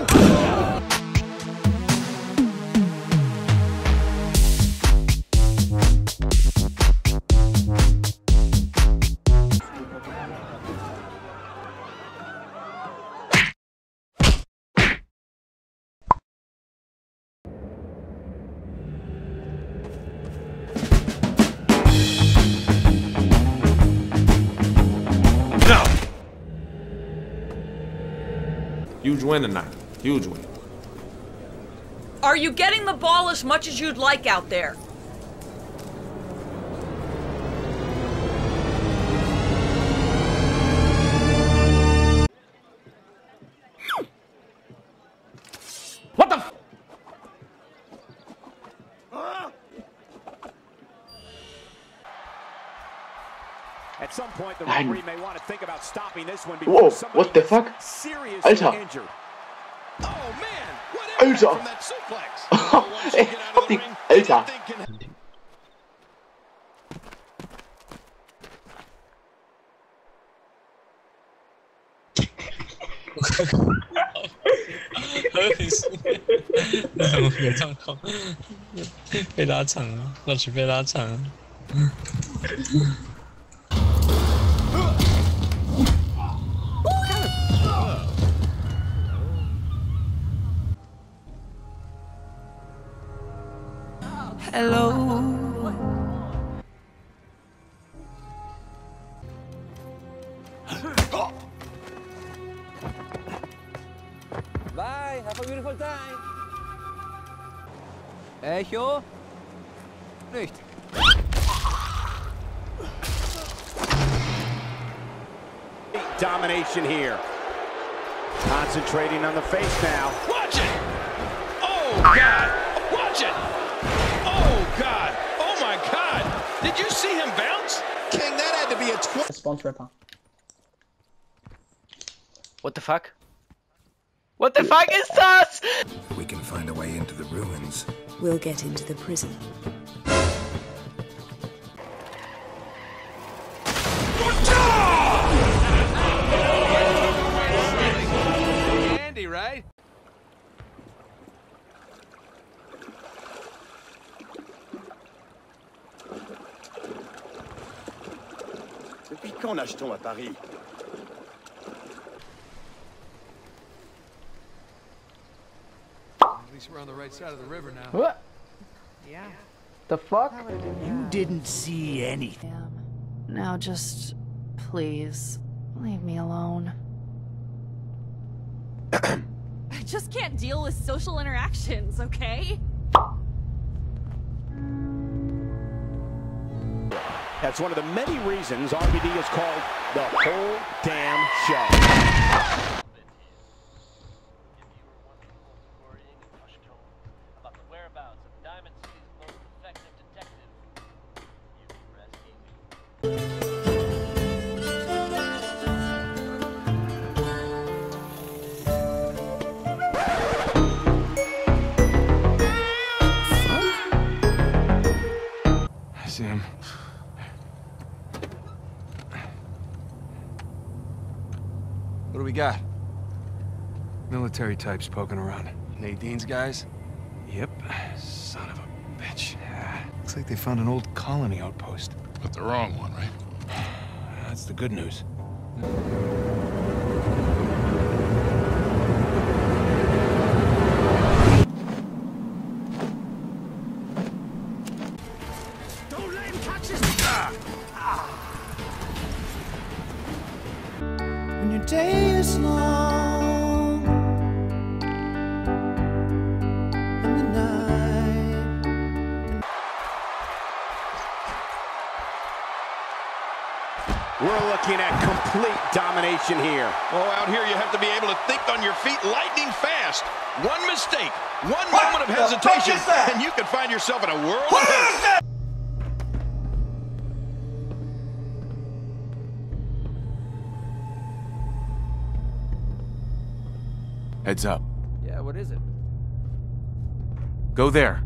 Toma. Huge win tonight. Huge win. Are you getting the ball as much as you'd like out there? At some point, the Nein. referee may want to think about stopping this one Whoa, before somebody what the gets fuck? seriously Alter. injured. Oh man, what impact Alter. from that suplex? Once you Ey, get out of the die- ring, Alter. anything can happen.和平是，我没状况，被拉长了，或许被拉长了。 Bye. Have a beautiful time. Echo? Nicht. Domination here. Concentrating on the face now. Watch it! Oh God! Watch it! Oh God! Oh my God! Did you see him bounce? King, that had to be a tw- Spawn Trapper. What the fuck? What the fuck is das? We can find a way into the ruins. We'll get into the prison. Depuis quand nage-t-on à Paris At least we're on the right side of the river now. What? Yeah. The fuck? You didn't see anything. Now just please leave me alone. I just can't deal with social interactions, okay? That's one of the many reasons RVD is called the whole damn show. What do we got? Military types poking around. Nadine's guys? Yep. Son of a bitch. Yeah. Looks like they found an old colony outpost. But the wrong one, right? That's the good news. Day is long and the night. We're looking at complete domination here. Oh, out here you have to be able to think on your feet lightning fast. One mistake, one moment of hesitation, and you could find yourself in a world of hurt. Heads up. Yeah, what is it? Go there.